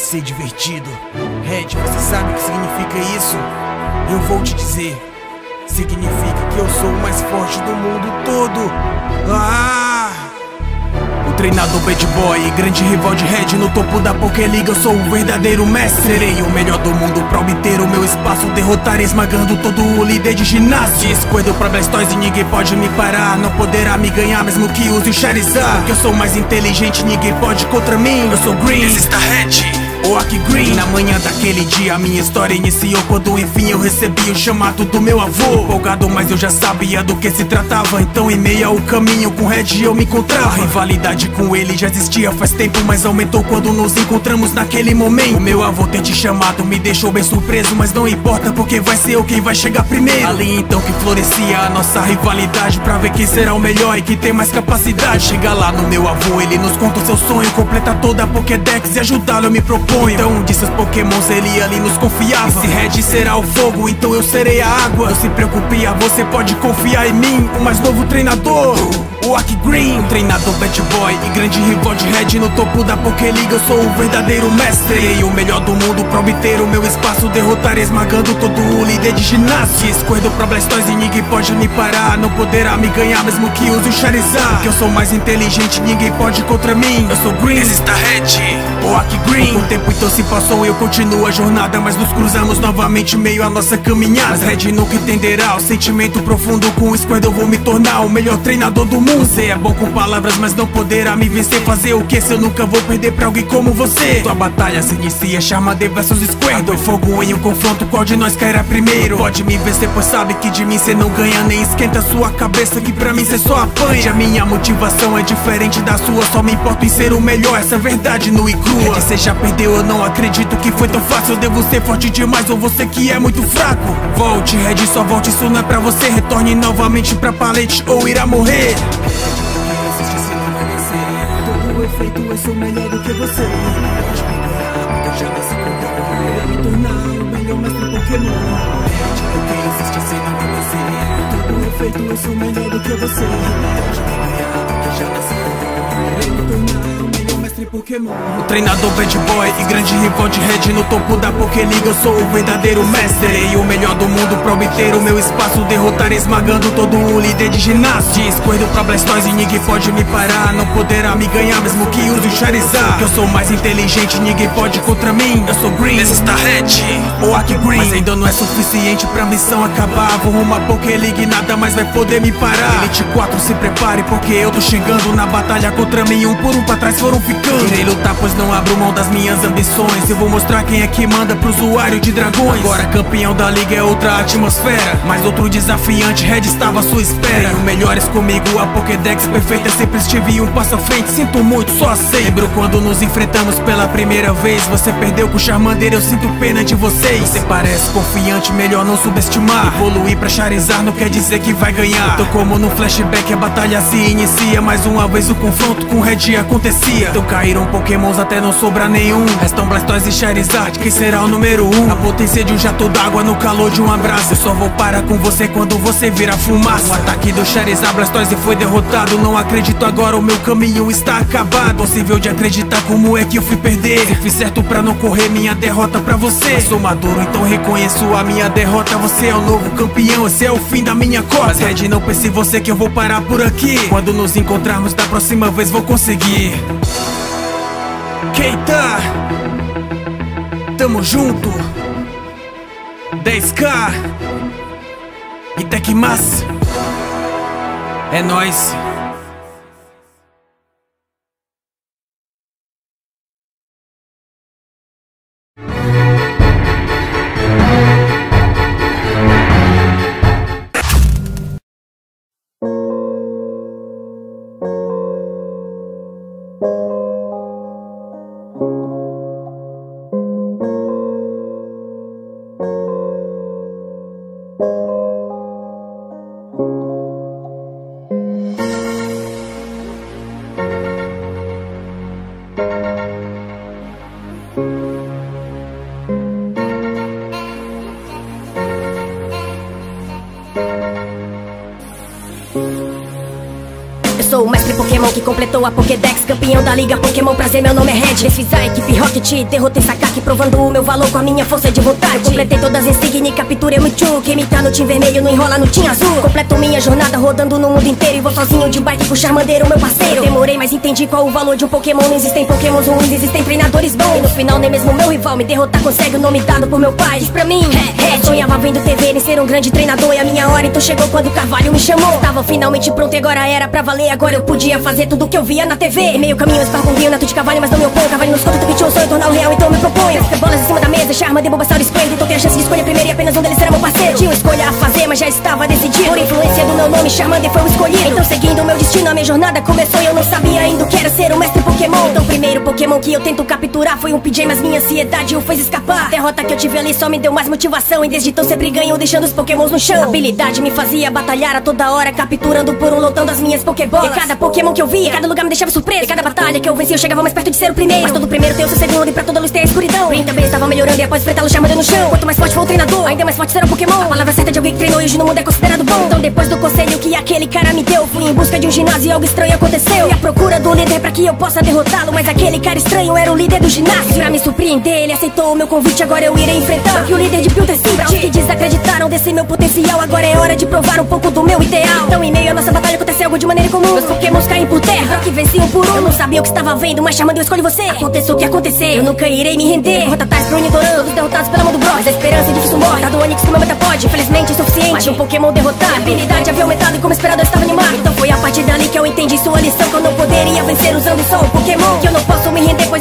ser divertido. Red, você sabe o que significa isso? Eu vou te dizer. Significa que eu sou o mais forte do mundo todo. Ah! O treinador bad boy, grande rival de Red no topo da Pokéliga, eu sou o verdadeiro mestre. Serei o melhor do mundo pra obter o meu espaço, derrotar esmagando todo o líder de ginásio. Escolho pra Blastoise e ninguém pode me parar, não poderá me ganhar mesmo que use o Charizard. Porque eu sou mais inteligente, ninguém pode contra mim. Eu sou Green, está Red. O Ark Green Na manhã daquele dia a minha história iniciou Quando enfim eu recebi o chamado do meu avô. Empolgado mas eu já sabia do que se tratava. Então em meio ao caminho com Red eu me encontrava. A rivalidade com ele já existia faz tempo Mas aumentou quando nos encontramos naquele momento. O meu avô ter te chamado me deixou bem surpreso Mas não importa porque vai ser eu quem vai chegar primeiro. Ali então que florescia a nossa rivalidade Pra ver quem será o melhor e quem tem mais capacidade. Chega lá no meu avô, ele nos conta o seu sonho Completa toda a Pokédex e ajudá-lo eu me então de seus pokémons ele ali nos confiava. Se Red será o fogo, então eu serei a água. Não se preocupe, você pode confiar em mim O mais novo treinador o Ark Green, treinador bad boy e grande rival de Red no topo da Pokéliga Eu sou o verdadeiro mestre e o melhor do mundo pra obter o meu espaço. Derrotar esmagando todo o líder de ginásio. Escordo pra Blastoise e ninguém pode me parar. Não poderá me ganhar mesmo que use o Charizard. Porque eu sou mais inteligente, ninguém pode contra mim. Eu sou Green, está Red, o Ark Green. O tempo então se passou, eu continuo a jornada. Mas nos cruzamos novamente meio a nossa caminhada. Mas Red nunca entenderá o sentimento profundo. Com o Squirtle eu vou me tornar o melhor treinador do mundo Você é bom com palavras, mas não poderá me vencer. Fazer o que se eu nunca vou perder pra alguém como você? Tua batalha se inicia, Charmander versus Squirtle Fogo em um confronto, qual de nós cairá primeiro? Pode me vencer, pois sabe que de mim cê não ganha Nem esquenta sua cabeça, que pra mim cê só apanha. A minha motivação é diferente da sua Só me importo em ser o melhor, essa é verdade no e crua. Red, cê já perdeu, eu não acredito que foi tão fácil. Eu devo ser forte demais ou você que é muito fraco. Volte, Red, só volte, isso não é pra você. Retorne novamente pra palete ou irá morrer Eu sou melhor do que você. Eu já nasci Eu me tornar o melhor mestre Pokémon. O que existe se não é você Todo efeito, eu sou melhor do que você. Ganhar, eu já nasci Eu me tornar mestre Pokémon. O treinador bad boy e grande rival de Red no topo da Pokéliga Eu sou o verdadeiro mestre. E o melhor do mundo pra obter o meu espaço Derrotar esmagando todo o líder de ginásio Escordo pra Blastoise e ninguém pode me parar. Não poderá me ganhar mesmo que use o Charizard. Que eu sou mais inteligente, ninguém pode contra mim. Eu sou Green, está Red, o Ark Green. Mas ainda não é suficiente pra missão acabar. Vou rumo a Pokéliga e nada mais vai poder me parar. Elite 4 se prepare porque eu tô chegando na batalha contra mim. Um por um pra trás foram ficando Irei lutar pois não abro mão das minhas ambições. Eu vou mostrar quem é que manda pro usuário de dragões. Agora campeão da liga é outra atmosfera. Mas outro desafiante, Red estava à sua espera. Tenho melhores comigo, a Pokédex perfeita. Sempre estive um passo à frente, sinto muito, só aceito. Lembro quando nos enfrentamos pela primeira vez. Você perdeu com o Charmander, eu sinto pena de vocês. Você parece confiante, melhor não subestimar. Evoluir pra Charizard não quer dizer que vai ganhar. Tô como no flashback, a batalha se inicia. Mais uma vez o confronto com Red acontecia. Então caíram pokémons até não sobrar nenhum. Restam Blastoise e Charizard, quem será o número um? A potência de um jato d'água no calor de um abraço Eu só vou parar com você quando você virar fumaça. O ataque do Charizard, Blastoise foi derrotado. Não acredito agora, o meu caminho está acabado. Possível de acreditar como é que eu fui perder. Se fiz certo pra não correr minha derrota pra você. Mas sou maduro, então reconheço a minha derrota. Você é o novo campeão, esse é o fim da minha cota. Mas Red, não pense você que eu vou parar por aqui. Quando nos encontrarmos da próxima vez vou conseguir Keita. Tamo junto. 10k E Tecmas. É nóis completou a Pokédex, campeão da Liga Pokémon. Prazer, meu nome é Red. Desfiz a equipe Rocket, derrotei Provando o meu valor com a minha força de vontade. Completei todas as insígnias, capturei Mewtwo. Quem me tá no time vermelho não enrola no time azul. Completo minha jornada rodando no mundo inteiro e vou sozinho de bike com Charmander, meu parceiro. Demorei, mas entendi qual o valor de um Pokémon. Não existem Pokémons ruins, existem treinadores bons. E no final, nem mesmo meu rival me derrotar consegue o nome dado por meu pai. Diz pra mim, é, sonhava vendo TV em ser um grande treinador. E a minha hora então chegou quando o Carvalho me chamou. Tava finalmente pronto e agora era pra valer. Agora eu podia fazer tudo que eu via na TV. Em meio caminho, esparro um rio, nato de Carvalho, mas não me opõe. Carvalho nos conta que tinha um sonho tornar o real, então eu me proponho. As bolas em cima da mesa, charma de Bulbasaur Square. Então tem a chance de escolher primeiro e apenas um deles será meu parceiro. Tinha uma escolha a fazer, mas já estava decidido. Por influência do meu nome, Charmander foi o escolhido. Então seguindo o meu destino, a minha jornada começou e eu não sabia ainda o que era ser um mestre Pokémon. Então primeiro Pokémon que eu tento capturar foi um PJ, mas minha ansiedade o fez escapar. A derrota que eu tive ali só me deu mais motivação. E desde então sempre ganho, deixando os Pokémons no chão. A habilidade me fazia batalhar a toda hora, capturando por um lotando as minhas Pokébolas. E cada Pokémon que eu via, cada lugar me deixava surpresa. E cada batalha que eu vencia, eu chegava mais perto de ser o primeiro. Mas todo primeiro tem o seu segundo e pra toda luz tem a escuridão. Green também estava melhorando e após enfrentá-lo chamando no chão. Quanto mais forte for o treinador, ainda mais forte será o Pokémon. A palavra certa de alguém que treinou e hoje no mundo é considerado bom. Então depois do conselho que aquele cara me deu, fui em busca de um ginásio e algo estranho aconteceu. E a procura do líder pra que eu possa derrotá-lo. Mas aquele cara estranho era o líder do ginásio. Pra me surpreender, ele aceitou o meu convite, agora eu irei enfrentar. Só que o líder de Pilter sim, pra os que desacreditaram desse meu potencial, agora é hora de provar um pouco do meu ideal. Então em meio à nossa batalha aconteceu algo de maneira comum. Meus Pokémons caem por terra, Brock venciam por um. Eu não sabia o que estava vendo, mas chamando eu escolho você. Aconteça o que acontecer, eu nunca irei me render. Rotatais pro Unidoran, todos derrotados pela mão do Bros. A esperança de que isso morre, tá do Onix no meu metapod. Infelizmente insuficiente, mas um Pokémon derrotado. Minha habilidade havia aumentado e como esperado eu estava animado. Então a dali que eu entendi sua lição. Que eu não poderia vencer usando só um Pokémon. Que eu não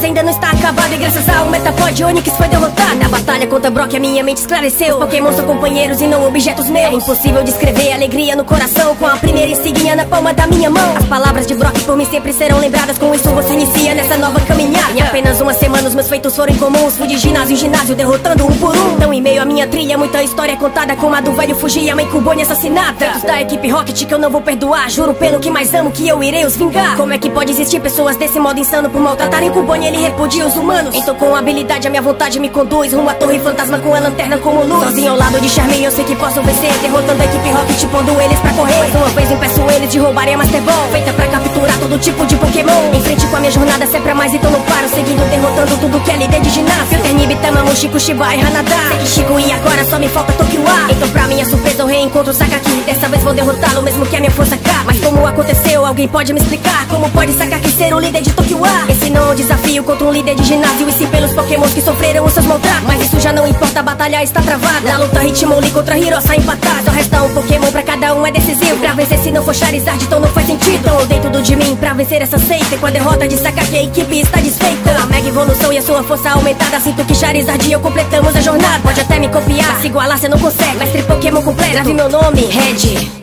ainda não está acabado. E graças ao Metapod, Onix foi derrotado. Na batalha contra Brock, a minha mente esclareceu. Os Pokémon são companheiros e não objetos meus. É impossível descrever a alegria no coração com a primeira insígnia na palma da minha mão. As palavras de Brock por mim sempre serão lembradas. Com isso você inicia nessa nova caminhada. Em apenas uma semana os meus feitos foram incomuns. Fui de ginásio em ginásio, derrotando um por um. Então em meio à minha trilha, muita história contada. Como a do velho fugir e a mãe Cubone assassinada. Feitos da equipe Rocket que eu não vou perdoar. Juro pelo que mais amo que eu irei os vingar. Como é que pode existir pessoas desse modo insano por maltratarem Cubone? Ele repudia os humanos. Então com habilidade a minha vontade me conduz. Rumo à torre fantasma com a lanterna como luz. Sozinho ao lado de Charmin eu sei que posso vencer. Derrotando a equipe Rocket, pondo eles pra correr. Mais uma vez impeço eles de roubarem a Master Ball. Feita pra capturar todo tipo de Pokémon. Em frente com a minha jornada, sempre mais então não paro. Seguindo, derrotando tudo que é líder de ginásio. Ternib, Tamamu, Chico, Shiba e Hanada. Sei que Chico e agora só me falta Tokiwa. Então pra minha surpresa eu reencontro Sakaki. Dessa vez vou derrotá-lo mesmo que a minha força cá. Mas como aconteceu, alguém pode me explicar? Como pode Sakaki ser o líder de Tokiwa? Esse não é um desafio contra um líder de ginásio. E sim pelos Pokémons que sofreram os seus maltratos. Mas isso já não importa, a batalha está travada. Na luta Hitmonlee contra Hirosa empatada. Só resta um Pokémon pra cada um, é decisivo. Pra vencer se não for Charizard, então não faz sentido. Então dei tudo de mim pra vencer essa seita. Com a derrota de Sakaki, a equipe está desfeita. Com a mega evolução e a sua força aumentada. Sinto que Charizard e eu completamos a jornada. Pode até me copiar, mas se igualar cê não consegue. Mestre Pokémon completo, grave meu nome, Red. energy.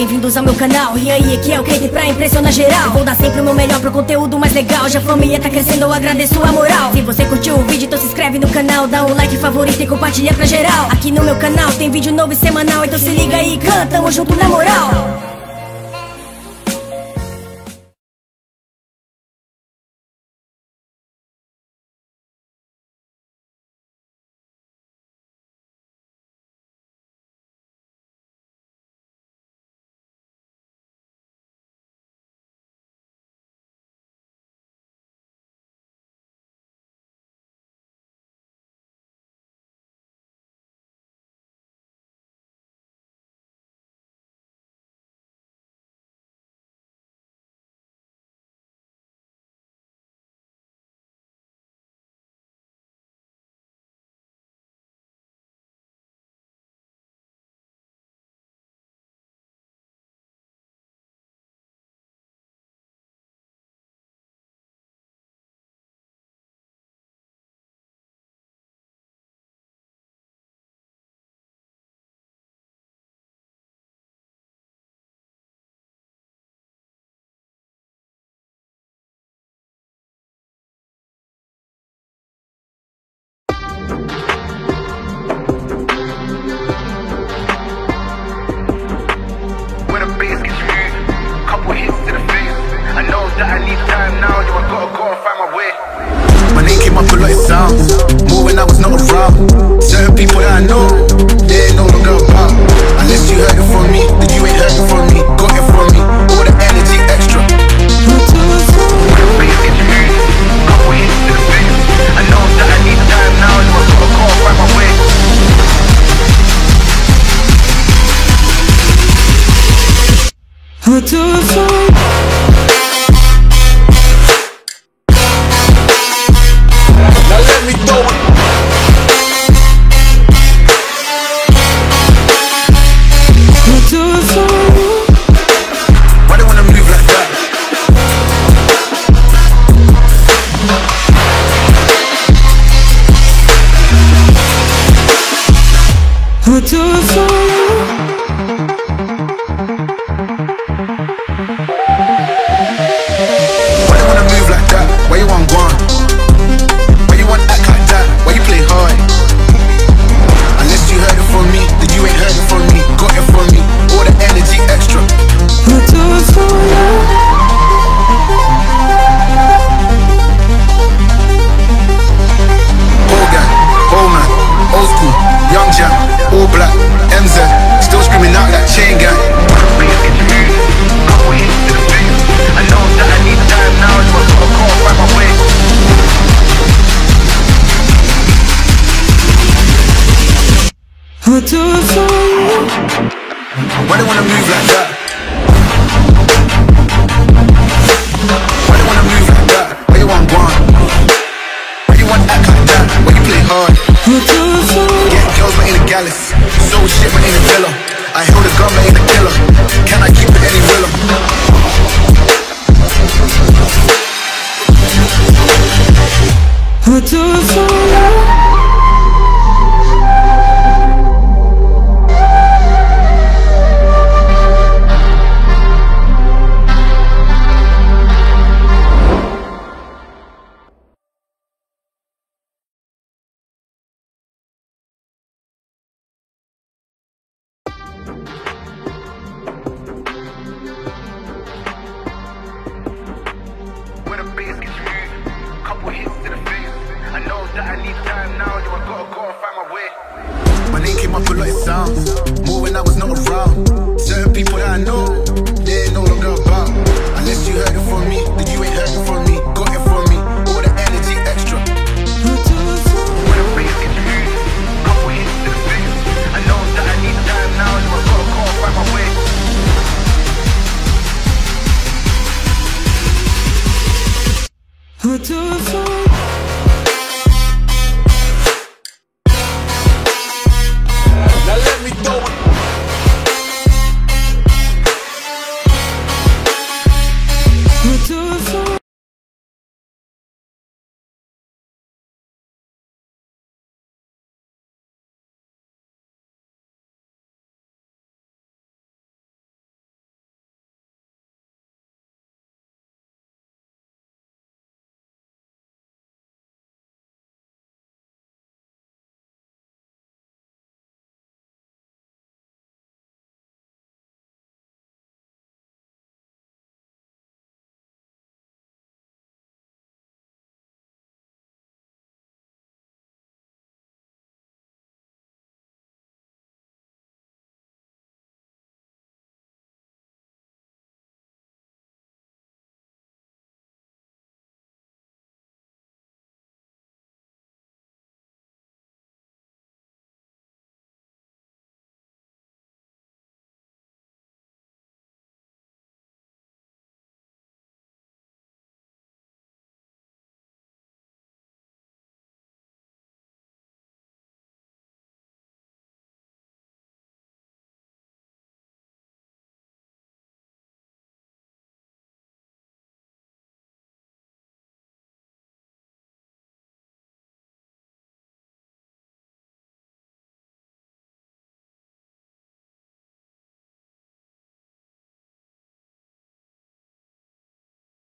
Bem-vindos ao meu canal. E aí, aqui é o Kate pra impressionar geral. Eu vou dar sempre o meu melhor pro conteúdo mais legal. Já a família tá crescendo, eu agradeço a moral. Se você curtiu o vídeo, então se inscreve no canal. Dá um like, favorito e compartilha pra geral. Aqui no meu canal tem vídeo novo e semanal. Então se liga aí, canta, tamo junto na moral